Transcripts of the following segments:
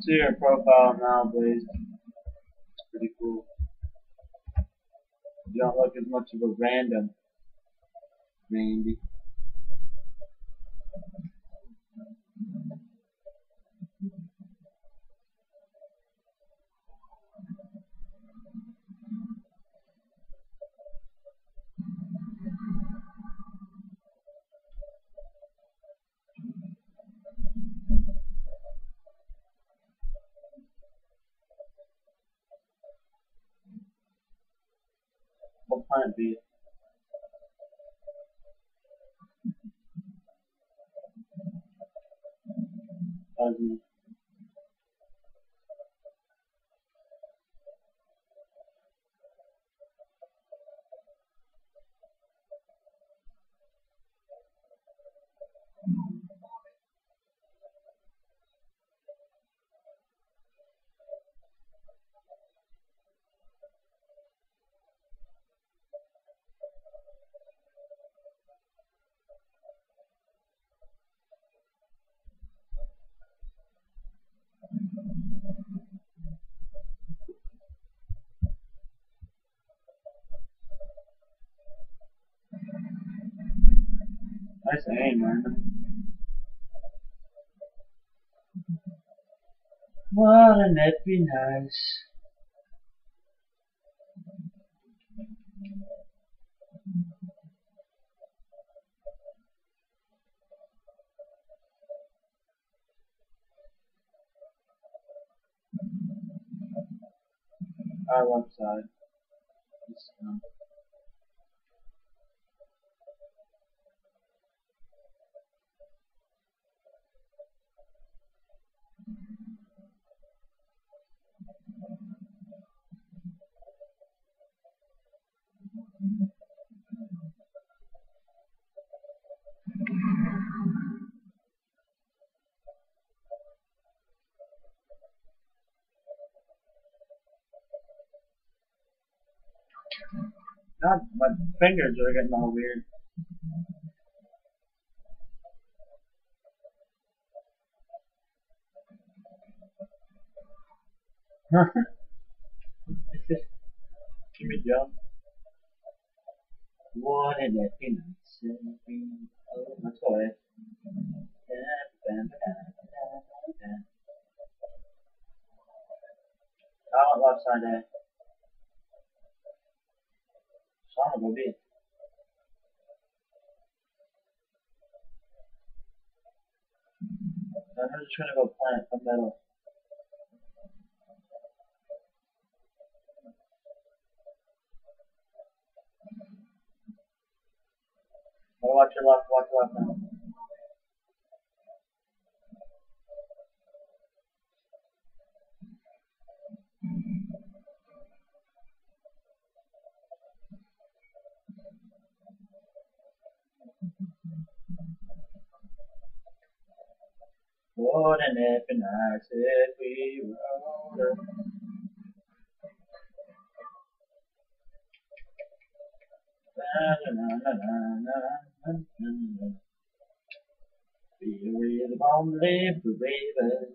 See your profile now, Blaze. It's pretty cool. You don't look as much of a random, Randy. What plant be it? Doesn't. Nice aim, man. Wouldn't it be nice? Our left side. God, my fingers are getting all weird. Give me jump. Wouldn't it be nice? Oh, let's go ahead. I want left side A. Son of a bitch. I'm just gonna go plant the metal. Oh, watch your left, watch your left now. Wouldn't it be nice if we rode a Be with the river.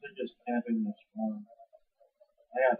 They're just camping this farm. I got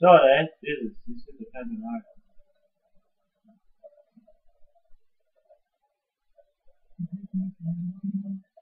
Sådan, der er det sidste, det kan man nok. Thank you.